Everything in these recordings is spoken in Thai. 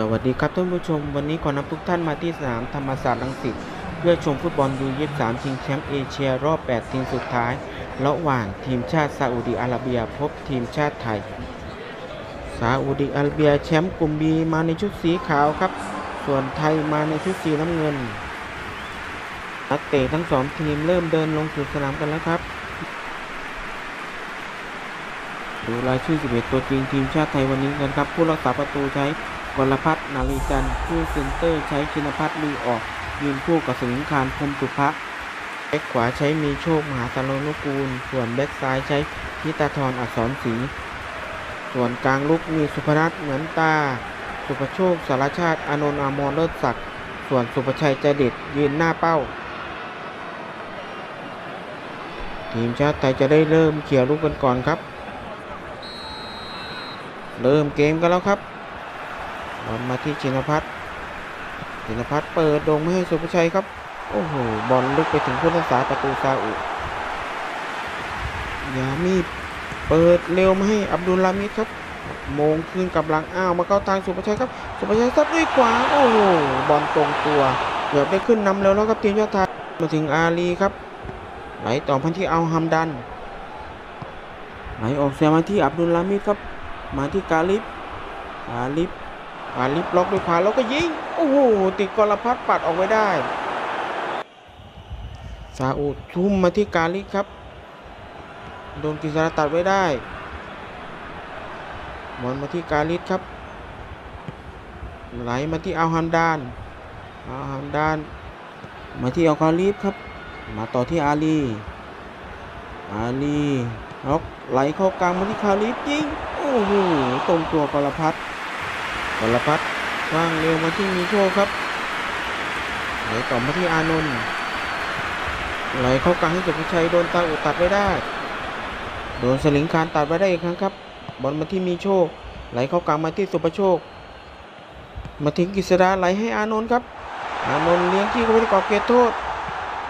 สวัสดีครับท่านผู้ชม วันนี้ขอนำทุกท่านมาที่สนามธรรมศาสตร์รังสิตเพื่อชมฟุตบอลยู23ชิงแชมป์เอเชียรอบ 8 ทีมสุดท้าย ระหว่างทีมชาติซาอุดีอาระเบียพบทีมชาติไทย ซาอุดีอาระเบียแชมป์กลุ่มบีมาในชุดสีขาวครับ ส่วนไทยมาในชุดสีน้ำเงิน นักเตะทั้งสองทีมเริ่มเดินลงสู่สนามกันแล้วครับดูรายชื่อ 11 ตัวจริงทีมชาติไทยวันนี้กันครับ ผู้รักษาประตูใช้ กรพัฒน์ นารีจันทร์คู่เซนเตอร์ใช้ชินภัทร ลีเอาะ ยืนคู่กับศฤงคารพรมสุภะแบ็กขวาใช้มีโชคมหาศรานุกูล ส่วนแบ็กซ้ายใช้ธิตาธรอักษรศรีส่วนกลางลุกมีสุภณัฏฐ์ เหมือนตา ศุภโชคสารชาติอานนท์อมรเลิศศักดิ์ส่วนศุภชัยใจเด็ดยืนหน้าเป้า ทีมชาติไทยจะได้เริ่มเขี่ยลูกกันก่อนครับ เริ่มเกมกันแล้วครับ บอลมาที่ชินพัฒน์ชินพัฒน์เปิดโดงไม่ให้สุภชัยครับ โอ้โห บอลลึกไปถึงผู้รักษาประตูซาอุยามีเปิดเร็วมาให้อับดุลลามิดครับ โมงคืนกับหลังอ้าวมาเข้าทางสุภชัยครับ สุภชัยซัดด้วยขวา โอ้โห บอลตรงตัวเกือบได้ขึ้นนำแล้วแล้วครับทีมชาติไทยมาถึงอาลีครับ ไหลต่อพันที่เอาฮัมดัน ไหลออกเสียมาที่อับดุลลามิดครับ มาที่กาลิฟกาลิฟ กาลิฟล็อกด้วยขวาแล้วก็ยิง โอ้โห ติดกรพัฒน์ปัดออกไว้ได้ ซาอุทุ่มมาที่กาลิครับ โดนกฤษดาตัดไว้ได้บอลมาที่กาลิครับ ไหลมาที่อัลฮัมดานอัลฮัมดาน มาที่อัลคาลิฟครับ มาต่อที่อาลี อาลีล็อกไหลเข้ากลางมาที่คาลิฟยิง โอ้โหตรงตัวกรพัฒน์ กรพัฒน์ว่างเร็วมาที่มีโชคครับไหลต่อมาที่อานนท์ไหลเข้ากลางให้สุภชัยโดนตาอุตัดไว้ได้ โดนสลิงคารตัดไว้ได้อีกครั้งครับ บอลมาที่มีโชค ไหลเข้ากลางมาที่สุภโชค มาทิ้งกิษดาไหลให้อานนท์ครับ อานนท์เลี้ยงที่เข้าไปที่กรอบเขตโทษ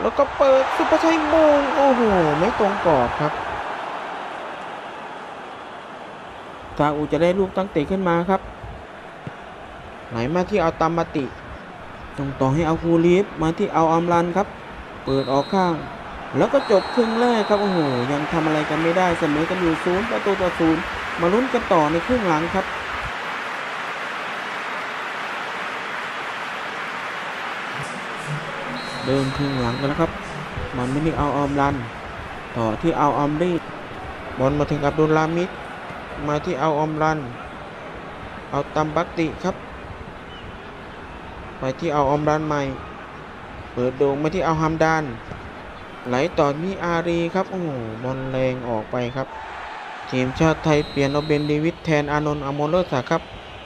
แล้วก็เปิดสุภชัยมงโอ้โห ไม่ตรงกรอบครับซาอุจะได้ลูกตั้งเตะขึ้นมาครับ ไหลมาที่เอาตามมาติส่งต่อให้เอาคูลีฟมาที่เอาอัมรันครับ เปิดออกข้าง แล้วก็จบครึ่งแรกครับโอ้โหยังทำอะไรกันไม่ได้เสมอกันอยู่ศูนย์ประตูต่อศูนย์มาลุ้นกันต่อในครึ่งหลังครับเดินครึ่งหลังกันแล้วครับ มันไม่ได้เอาออมรัน ต่อที่เอาออมรีบอลมาถึงอับดุลลามิดมาที่เอาออมรัน เอาตัมบักติครับ ไปที่เอาออมรันใหม่ เปิดโด่งมาที่เอาฮัมดาน ไหลต่อมีอารีครับ โอ้โหบอลแรงออกไปครับ ทีมชาติไทยเปลี่ยนเอาเบนเดวิสแทนอานนท์ อมรเลิศศักดิ์ครับ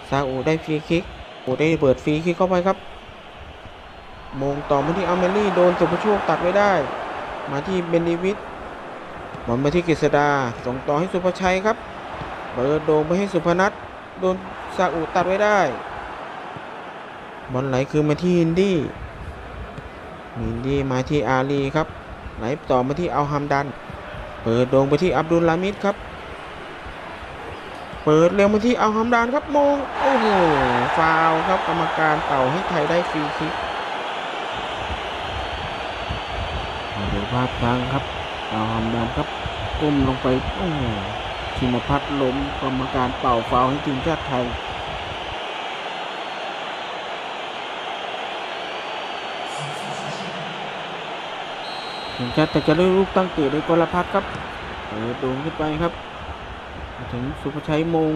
ซาอุได้ฟรีคิกอูได้เปิดฟรีคิกเข้าไปครับมงต่อมาที่อาเมลี่โดนศุภโชคตัดไว้ได้ มาที่เบนเดวิสบอลมาที่กฤษดา ส่งต่อให้ศุภชัยครับ เปิดโด่งไปให้สุภณัฏฐ์โดนซาอุตัดไว้ได้ บอลไหลคือมาที่อินดี้อินดี้มาที่อาลีครับ ไหลต่อมาที่อัลฮัมดัน เปิดโด่งไปที่อับดุลลามิดครับ เปิดเร็วมาที่อัลฮัมดันครับมงโอ้โหฟาวครับกรรมการเป่าให้ไทยได้ฟรีคิกดูภาพช้างครับอัลฮัมดันครับก้มลงไปโอ้โหชินพัฒน์ล้มกรรมการเป่าฟาวให้ทีมชาติไทย ทีมชาติไทยจะได้ลูกตั้งเตะโดยกรพัฒครับเปิดโด่งขึ้นไปครับ ถึงสุภชัยโมง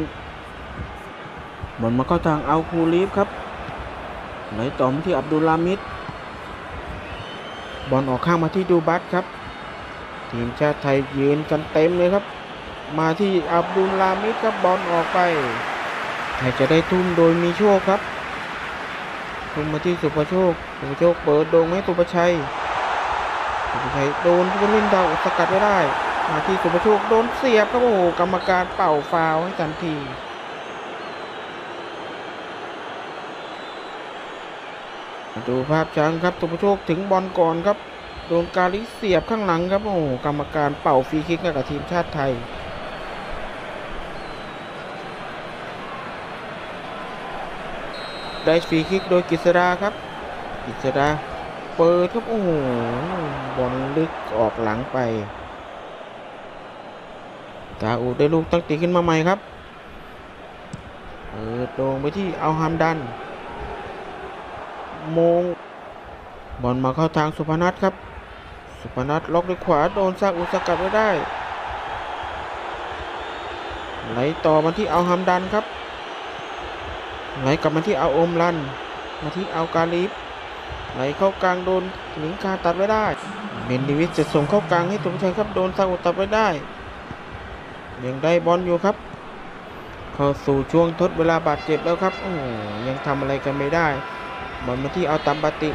บอลมาเข้าทางเอาคูลีฟครับไหลต่อมาที่อับดุลลามิดบอลออกข้างมาที่ดูบัตครับ ทีมชาติไทยยืนกันเต็มเลยครับ มาที่อับดุลลามิดครับบอลออกไปไทยจะได้ทุ่มโดยมีโชคครับทุ่มมาที่สุภโชคสุภโชคเปิดโด่งให้สุภชัย สุภชัยโดนผู้เล่นดาวสกัดไว้ได้ มาที่สุภโชคโดนเสียบครับโอ้โหกรรมการเป่าฟาวให้ทันทีดูภาพช้างครับสุภโชคถึงบอลก่อนครับ โดนการลิเสียบข้างหลังครับโอ้โหกรรมการเป่าฟรีคิกกับทีมชาติไทยได้ฟรีคิกโดยกฤษดาครับกฤษดา เปิดครับโอ้โหบอลลึกออกหลังไปซาอุได้ลูกตั้งตีขึ้นมาใหม่ครับเปิดตรงไปที่เอาฮามดันโมงบอลมาเข้าทางสุภณัฏฐ์ครับ สุภณัฏฐ์ล็อกด้วยขวาโดนซาอุสกัดไว้ได้ไหลต่อมาที่เอาฮัมดันครับไหลกลับมาที่เอาโอมรัน มาที่เอากาลิฟ ไหลเข้ากลางโดนศฤงคารตัดไว้ได้เบน เดวิสจะส่งเข้ากลางให้ศุภชัยครับโดนซาอุตัดไว้ได้ยังได้บอลอยู่ครับเข้าสู่ช่วงทดเวลาบาดเจ็บแล้วครับโอ้ยังทำอะไรกันไม่ได้บอลมาที่เอาตัมบาติ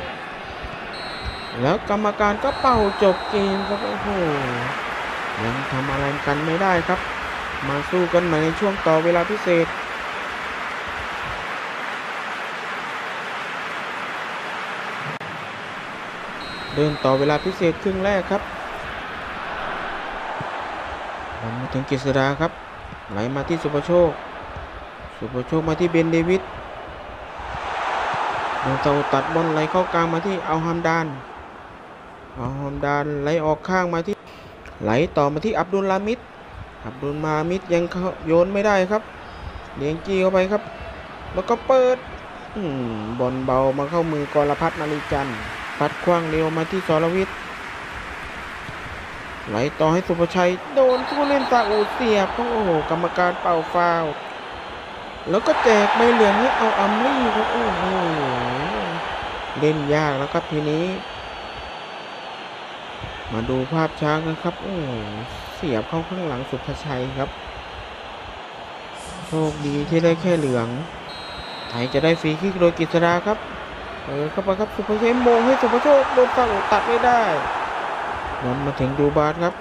แล้วกรรมการก็เป่าจบเกมครับโอ้โหยังทำอะไรกันไม่ได้ครับ มาสู้กันใหม่ในช่วงต่อเวลาพิเศษ เดินต่อเวลาพิเศษครึ่งแรกครับบอลมาถึงกฤษดาครับ ไหลมาที่สุภโชค สุภโชคมาที่เบนเดวิดโดนเตาตัดบอลไหลเข้ากลางมาที่เอาฮัมดาน เอาฮัมดานไหลออกข้างมาที่ไหลต่อมาที่อับดุลลามิด อับดุลมามิดยังโยนไม่ได้ครับ เลี้ยงจี้เข้าไปครับ แล้วก็เปิดอบอลเบามาเข้ามือกรพัฒนาริจันทร์ พัดคว้างเร็วมาที่สรวิทย์ไหลต่อให้สุภชัย โดนผู้เล่นซาอุเสียบโอ้โหกรรมการเป่าฟาวแล้วก็แจกใบเหลืองให้เอาอัมลี่ครับโอ้โหเล่นยากแล้วครับทีนี้ มาดูภาพช้ากันครับ โอ้โหเสียบเข้าข้างหลังสุภชัยครับโชคดีที่ได้แค่เหลือง ไทยจะได้ฟรีคิกโดยกิษดาครับ เออเข้าไปครับสุภเชัยโมงให้สุภโชคโดนซาอุตัดไม่ได้บอลมาถึงดูบาสครับ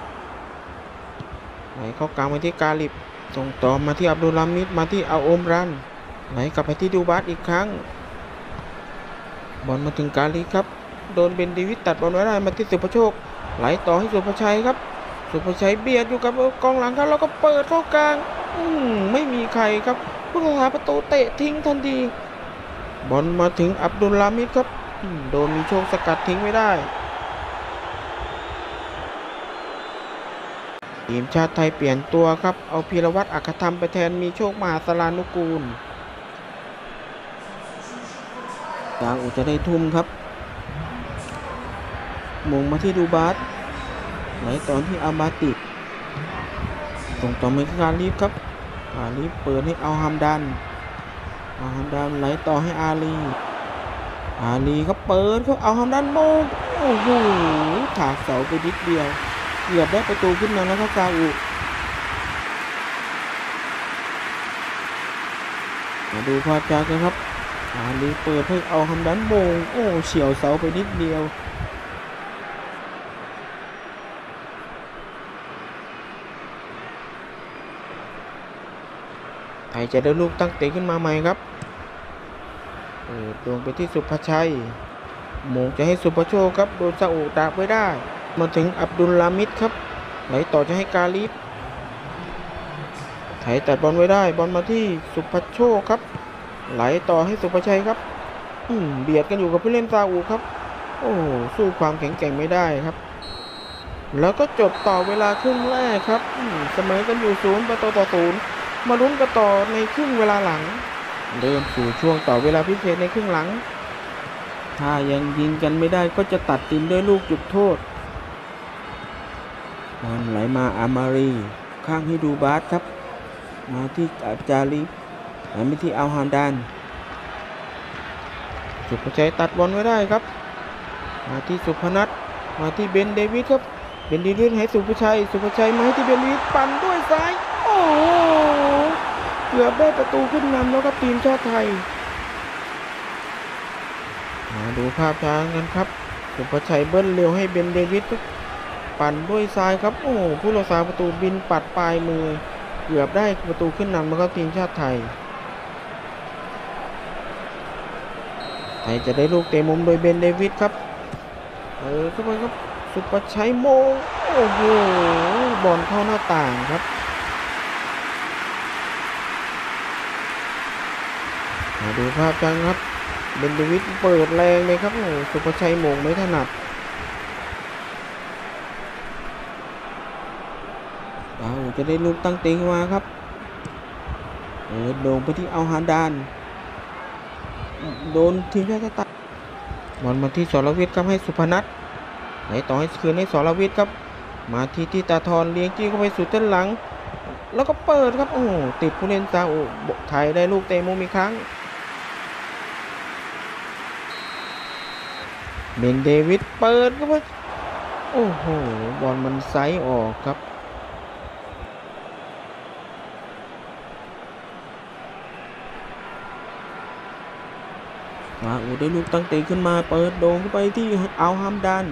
ไหลเข้ากลางมาที่กาลิบส่งต่อมาที่อับดุลามิดมาที่อาโอมรันไหลกลับไปที่ดูบาสอีกครั้งบอลมาถึงกาลิครับ โดนเบนดีวิตตัดบอลไว้ได้มาที่สุภโชค ไหลต่อให้สุภชัยครับ สุภชัยเบียดอยู่กับกองหลังครับแล้วก็เปิดเข้ากลาง อืไม่มีใครครับผู้รักษาประตูเตะทิ้งทันที บอลมาถึงอับดุลลามิดครับ โดนมีโชคสกัดทิ้งไม่ได้ทีมชาติไทยเปลี่ยนตัวครับ เอาพีรวัตรอักธรรมไปแทนมีโชคมหาสลานุกูลซาอุจะได้ทุ่มครับมงมาที่ดูบาสไหลตอนที่อาบาติส่งต่อมาที่การลีฟครับอาลีเปิดให้เอาฮัมดัน ฮัมดันไหลต่อให้อาลี อาลีเขาเปิดเขาเอาฮัมดันโมงโอ้โหถากเสาไปนิดเดียว เกือบได้ประตูขึ้นมาแล้วครับซาอุมาดูภาพช้ากันครับอาลีเปิดให้เอาฮัมดันโมงโอ้เฉียวเสาไปนิดเดียว ไทยจะได้ลูกตั้งเตะขึ้นมาใหม่ครับเปิดวงไปที่สุภชัยโมงจะให้สุภโชคครับโดนซาอุดักไว้ได้ มาถึงอับดุลลามิดครับไหลต่อจะให้กาลิฟไทยตัดบอลไว้ได้บอลมาที่สุภโชคครับ ไหลต่อให้สุภชัยครับอืเบียดกันอยู่กับผู้เล่นซาอุครับ โอ้สู้ความแข็งแกร่งไม่ได้ครับ แล้วก็จบต่อเวลาครึ่งแรกครับเสมอกันอยู่ศูนย์ประตูต่อศูนย์ มาลุ้นกันต่อในครึ่งเวลาหลัง เริ่มสู่ช่วงต่อเวลาพิเศษในครึ่งหลัง ถ้ายังยิงกันไม่ได้ก็จะตัดสินด้วยลูกจุดโทษบอลไหลมาอามารี ข้างให้ดูบาสครับ มาที่อาจาริไหลมาที่อัลฮานดานสุภชัยตัดบอลไว้ได้ครับ มาที่สุพนัทมาที่เบนเดวิดครับ เบนเดวิดให้สุภชัย สุภชัยมาให้ที่เบนเดวิดปั่นด้วยซ้าย เกือบได้ประตูขึ้นนำแล้วครับทีมชาติไทย มาดูภาพช้ากันครับสุภชัยเบิ้ลเร็วให้เบนเดวิดปั่นด้วยซ้ายครับ โอ้โหผู้รักษาประตูบินปัดปลายมือ เกือบได้ประตูขึ้นนำแล้วครับทีมชาติไทยไทยจะได้ลูกเตะมุมโดยเบนเดวิดครับ เออเข้าไปครับ สุภชัยโมงโอ้โหบอลเข้าหน้าต่างครับ มาดูภาพกันครับเบนดวิดเปิดแรงเลยครับโอ้สุภชัยมงไม่ถนัดเอาจะได้ลูกตั้งเต็งมาครับเออโดงไปที่เอาฮาดาน โดนทีมชาติตัดบอลมาที่สรวิทย์ครับให้สุพนัทไหนต่อให้คืนให้สรวิทย์ครับ มาที่ที่ตาทอนเลี้ยงจี้เข้าไปสู่เส้นหลัง แล้วก็เปิดครับ โอ้ติดผู้เล่นซาอุไทยได้ลูกเตะมุมอีกครั้ง เบนเดวิดเปิดก็ไปโอ้โห บอลมันไซส์ออกครับซาอุได้ลูกตั้งตะขึ้นมา เปิดโด่งเข้าไปที่อัลฮัมดาน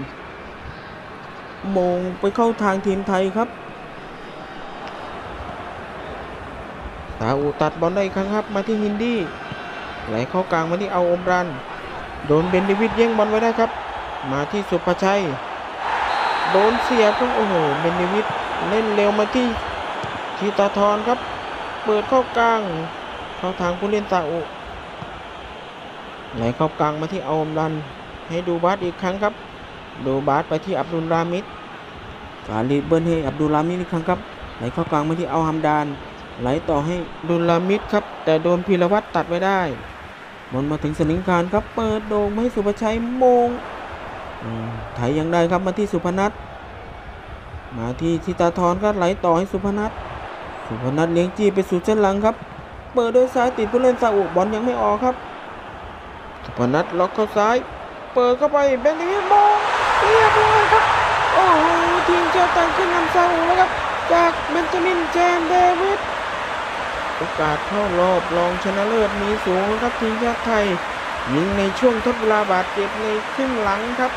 มงไปเข้าทางทีมไทยครับซาอุตัดบอลได้อีกครั้งครับ มาที่ฮินดี้ไหลเข้ากลางมาที่เอาอมรัน โดนเบนดิวิดแย่งบอลไว้ได้ครับ มาที่สุภชัย โดนเสียบครับโอ้โหเบนดิวิดเล่นเร็วมาที่ทีตาทอนครับ เปิดเข้ากลาง เข้าทางผู้เล่นซาอุไหลเข้ากลางมาที่อาอมรัน ให้ดูบาสอีกครั้งครับ ดูบาสไปที่อับดุลรามิดฟาลีเบิร์นให้อับดุลรามิดอีกครั้งครับ ไหลเข้ากลางมาที่เอาฮัมดาน ไหลต่อให้ดุลรามิดครับ แต่โดนพีรวัตรตัดไว้ได้ บอลมาถึงสนิงการครับเปิดโด่งมาให้สุภชัยมงมไถยังได้ครับมาที่สุพนัทมาที่ทิตาทรก็ไหลต่อให้สุพนัทสุพนัทเลี้ยงจี้ไปสู่เส้นหลังครับ เปิดด้วยซ้ายติดผู้เล่นซาอุบอลยังไม่ออกครับ สุพนัทล็อกเข้าซ้าย เปิดเข้าไปเบนดิวิดโมงเรียบร้อยครับโอ้โหทีมชาติไทยขึ้นนำซาอุแล้วครับ จากเบนจามินเจมส์เดวิด โอกาสเข้ารอบรองชนะเลิศมีสูงครับทีมชาติไทยยิงในช่วงทดเวลาบาดเจ็บในครึ่งหลังครับ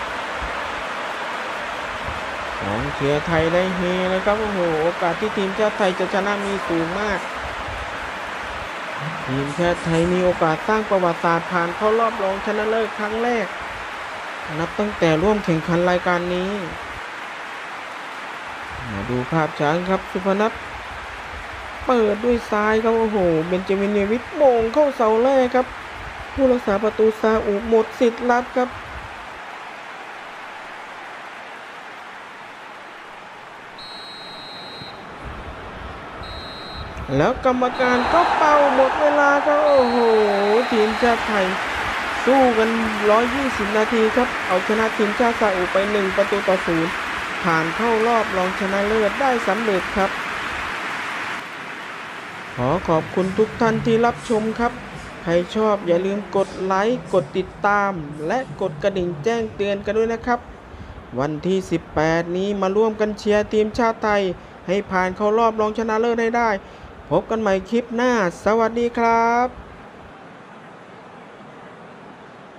ของเชียร์ไทยได้เฮเลยครับโอ้โหโอกาสที่ทีมชาติไทยจะชนะมีสูงมาก ทีมชาติไทยมีโอกาสสร้างประวัติศาสตร์ผ่านเข้ารอบรองชนะเลิศครั้งแรก นับตั้งแต่ร่วมแข่งขันรายการนี้ มาดูภาพช้างครับสุพนัท เปิดด้วยซ้ายครับโอ้โห เบนจามินเนวิชโมงเข้าเสาแรกครับ ผู้รักษาประตูซาอุหมดสิทธิ์รับครับ แล้วกรรมการก็เป่าหมดเวลาครับโอ้โห ทีมชาติไทย สู้กัน 120 นาทีครับ เอาชนะทีมชาติซาอุไป 1 ประตูต่อศูนย์ผ่านเข้ารอบรองชนะเลิศได้สำเร็จครับ ขอขอบคุณทุกท่านที่รับชมครับ ใครชอบอย่าลืมกดไลค์ กดติดตาม และกดกระดิ่งแจ้งเตือนกันด้วยนะครับ วันที่ 18 นี้มาร่วมกันเชียร์ทีมชาติไทย ให้ผ่านเข้ารอบรองชนะเลิศให้ได้ พบกันใหม่คลิปหน้า สวัสดีครับ